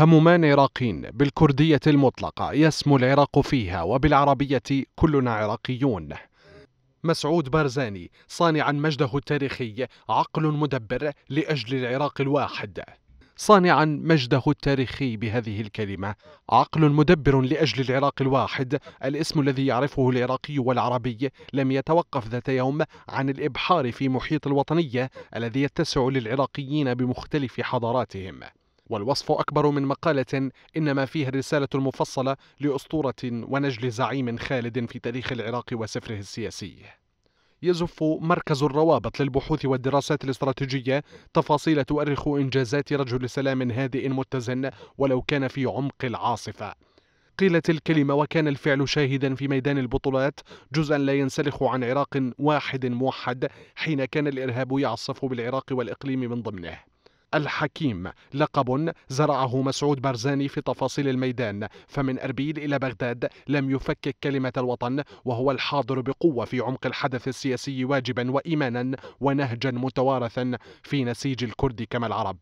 هممان عراقين بالكردية المطلقة يسمو العراق فيها وبالعربية كلنا عراقيون. مسعود بارزاني صانعا مجده التاريخي عقل مدبر لأجل العراق الواحد. صانعا مجده التاريخي بهذه الكلمة عقل مدبر لأجل العراق الواحد الاسم الذي يعرفه العراقي والعربي لم يتوقف ذات يوم عن الإبحار في محيط الوطنية الذي يتسع للعراقيين بمختلف حضاراتهم. والوصف أكبر من مقالة إنما فيها الرسالة المفصلة لأسطورة ونجل زعيم خالد في تاريخ العراق وسفره السياسي. يزف مركز الروابط للبحوث والدراسات الاستراتيجية. تفاصيل تؤرخ إنجازات رجل سلام هادئ متزن ولو كان في عمق العاصفة. قيلت الكلمة وكان الفعل شاهدا في ميدان البطولات. جزءا لا ينسلخ عن عراق واحد موحد حين كان الإرهاب يعصف بالعراق والإقليم من ضمنه. الحكيم. لقب زرعه مسعود برزاني في تفاصيل الميدان. فمن أربيل إلى بغداد لم يفكك كلمة الوطن وهو الحاضر بقوة في عمق الحدث السياسي واجبا وإيمانا ونهجا متوارثا في نسيج الكرد كما العرب.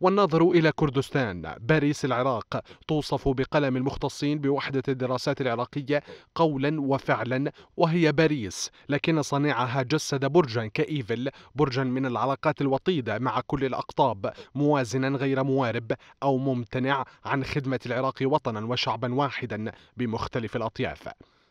والناظر إلى كردستان. باريس العراق توصف بقلم المختصين بوحدة الدراسات العراقية قولا وفعلا وهي باريس. لكن صانعها جسد برجا كإيفل برجا من العلاقات الوطيدة مع كل الأقطاب موازنا غير موارب أو ممتنع عن خدمة العراق وطنا وشعبا واحدا بمختلف الأطياف.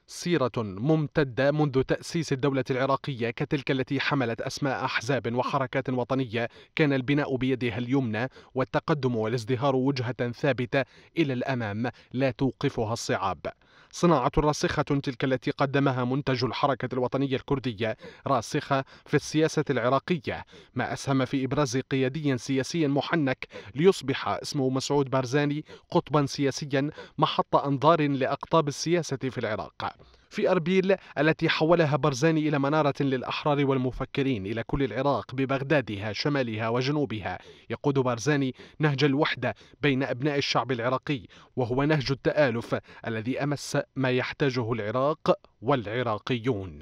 سيرة ممتدة منذ تأسيس الدولة العراقية كتلك التي حملت أسماء أحزاب وحركات وطنية. كان البناء بيدها اليمنى والتقدم والازدهار وجهة ثابتة إلى الأمام لا توقفها الصعاب. صناعة راسخة تلك التي قدمها منتج الحركة الوطنية الكردية راسخة في السياسة العراقية. ما أسهم في إبراز قيادي سياسي محنك ليصبح اسمه مسعود بارزاني قطبا سياسيا محط أنظار لأقطاب السياسة في العراق. في أربيل التي حولها برزاني إلى منارة للأحرار والمفكرين إلى كل العراق ببغدادها شمالها وجنوبها. يقود برزاني نهج الوحدة بين أبناء الشعب العراقي وهو نهج التآلف الذي أمس ما يحتاجه العراق والعراقيون.